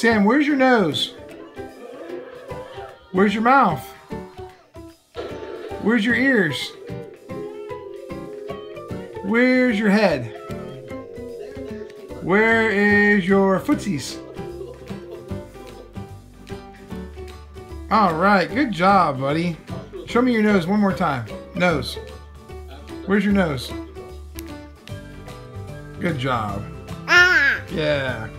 Sam, where's your nose? Where's your mouth? Where's your ears? Where's your head? Where is your footsies? All right, good job, buddy. Show me your nose one more time. Nose. Where's your nose? Good job. Ah. Yeah.